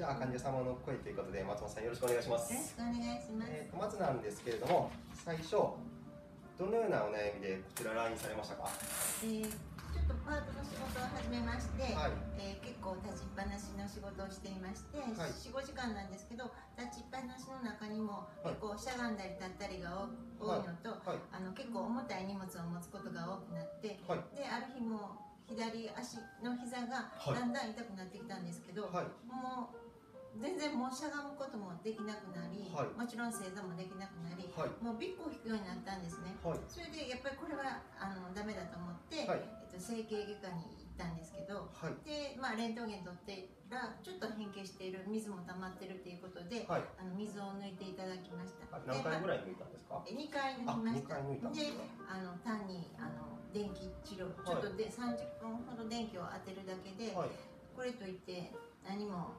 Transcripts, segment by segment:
じゃあ患者様の声ということで松本さんよろしくお願いします。よろしくお願いします。えーとまずなんですけれども最初どのようなお悩みでこちら LINE されましたか？はえーちょっとパートの仕事を始めまして、い。えー結構立ちっぱなしの仕事をしていまして、はい4、5時間なんですけど、立ちっぱなしの中にもはい結構しゃがんだり立ったりが多多いのと、はい。あの結構重たい荷物を持つことが多くなって、はい。である日も左足の膝がはいだんだん痛くなってきたんですけど、はい。もう全然もうしゃがむこともできなくなり、はいもちろん正座もできなくなり、はい。もうビッグを引くようになったんですね。はい。それでやっぱりこれはあのダメだと思って、はい。えっと、整形外科に行ったんですけどはい。で、まあ、レントゲン取ってらちょっと変形している水も溜まってるということで、はい。あの水を抜いていただきましたあ何回ぐらい抜いたんですか？2回抜きましたで。あの単にあの電気治療いちょっとで、30分ほど電気を当てるだけで、はい。これといって何も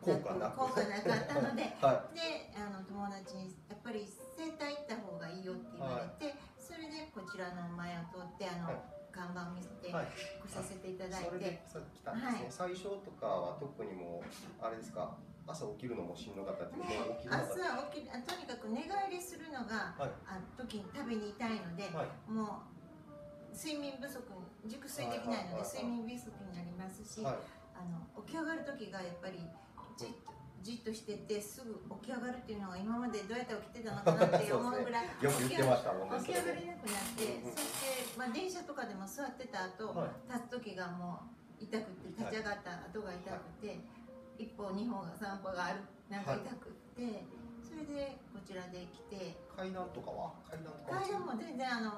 効果なく。効果なかったのではであの友達にやっぱり整体行った方がいいよって言われて、それでこちらの前を通ってあの、はい。看板を見せてい。はい。来させていただいそれて、でさ来たんですね、はい。最初とかは特にもうあれですか？朝起きるのもしんどかったっていうもうかもう起きれなかっ朝起きとにかく寝返りするのが、はい。あ時にたびに痛いので、たはい。もう睡眠不足に熟睡できないのではいはいはいはい。睡眠不足になりますし、はい。あの起き上がる時がやっぱりじっとじっとしててすぐ起き上がるっていうのが今までどうやって起きてたのかなって思うぐらい ね起き上がれなくなって、そして、まあ、電車とかでも座ってた後、はい。立つ時がもう痛くて立ち上がった後が痛くて、一歩二歩が三歩があるなんか痛くって、それでこちらで来て。階段とかは？階段とかは？階段も全然あの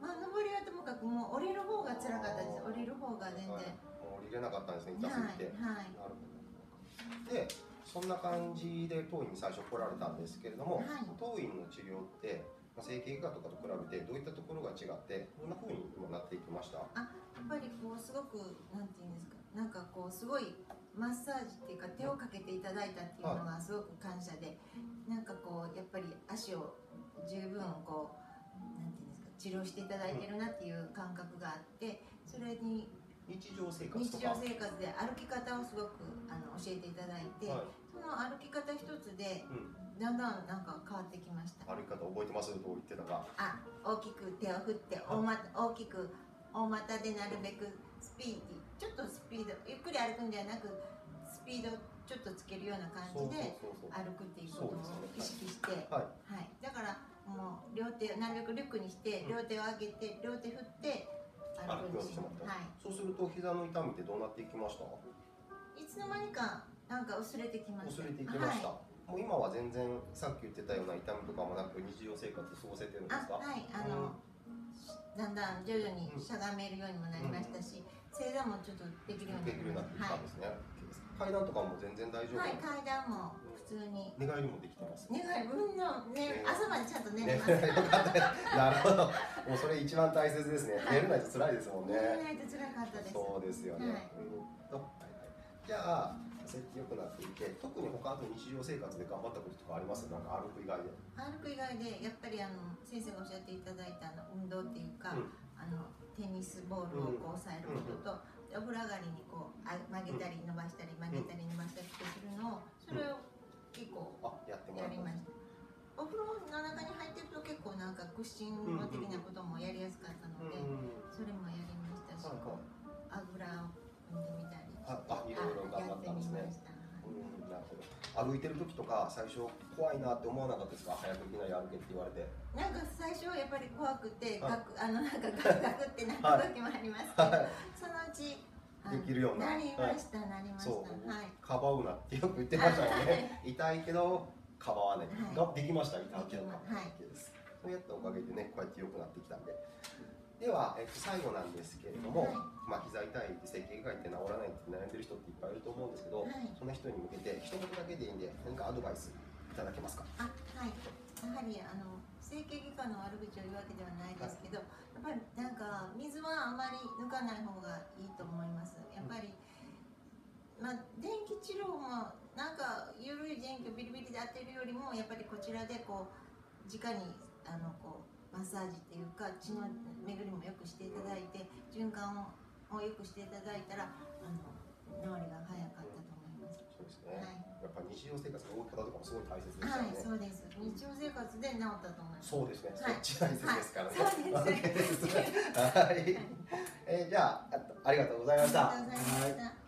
まあ上りはともかくもう降りる方が辛かったです。降りる方が全然、降りれなかったんですねはい痛すぎて、はい。なるほどでそんな感じで当院に最初来られたんですけれども、はい。当院の治療ってまあ整形外科とかと比べてどういったところが違ってどんな風に今なっていきました？やっぱりこうすごくなんていうんですかなんかこうすごいマッサージっていうか手をかけていただいたっていうのがすごく感謝で、なんかこうやっぱり足を十分こうなんていうんですか治療していただいてるなっていう感覚があってそれに日常生活日常生活で歩き方をすごくあの教えていただいて、はい。その歩き方一つでうん、だんだんなんか変わってきました。歩き方覚えてます？どう言ってたか。あ大きく手を振って大股大きく大股でなるべくスピーディーちょっとスピードゆっくり歩くんではなくスピードちょっとつけるような感じで歩くっていうことを意識して、はい。はい、だからもう両手なるべくリュックにして両手を上げて両手振って歩くようにしてもらったはい。そうすると膝の痛みってどうなっていきました？いつの間にかなんか薄れてきました。薄れていきました、はもう今は全然さっき言ってたような痛みとかもなく日常生活過ごせてるんですか？あはい。あの、だんだん徐々にしゃがめるようにもなりましたし、正座もちょっとできるようにできるようになってきたんですね、階段とかも全然大丈夫、はい、はい、階段も普通に。寝返りもできてます。寝返り分のね。ね。朝までちゃんと寝れね、ます、よかったですなるほど。もうそれ一番大切ですね、はい。寝れないと辛いですもん寝ねれないと辛かったです。そうですよね、はい。うん。とはいはい。じゃあ設計良くなっていて特に他の日常生活で頑張ったこととかあります？なんか歩く以外で。歩く以外でやっぱりあの先生がおっしゃっていただいたあの運動っていうか、うん。あのテニスボールをこう押さえることと、でお風呂上がりにこうあ曲げたり伸ばしたり曲げたり伸ばしたりってするのをそれを結構あやりました。お風呂の中に入ってると結構なんか屈伸の的歩いてる時とか最初怖いなって思わなかったですか？早くいきなり歩けって言われて。なんか最初はやっぱり怖くて、はい。あのなんかガクガクってなった時もありますけど、はそのうちあできるような。なりました、なりました。そう、はい。かばうなってよく言ってましたもんね痛いけどかばわない、はい。ができました。痛いけどかばわない。です、そうやったおかげでねこうやって良くなってきたんででは、えっと、最後なんですけれども、はい。まあ膝痛いって整形外って治らないって悩んでる人っていっぱいいると思うんですけど、はい。その人に向けて一言だけでいいんで何かアドバイスいただけますか？あはい。やはりあの整形外科の悪口を言うわけではないですけど、やっぱりなんか水はあまり抜かない方がいいと思います。やっぱり、まあ、電気治療もなん。か緩い電気をビリビリで当てるよりもやっぱりこちらでこう直にあのこうマッサージっていうか血の巡りも良くしていただいて循環を良くしていただいたらあの治りが早かったと思います。そうですね、はい日常生活の動き方とかもすごい大切でしたはい、よね。そうです。日常生活で治ったと思います。そうですね。そはいっち大切ですからね。はいそうです はい。えーじゃああありがとうございました。ありがとうございました。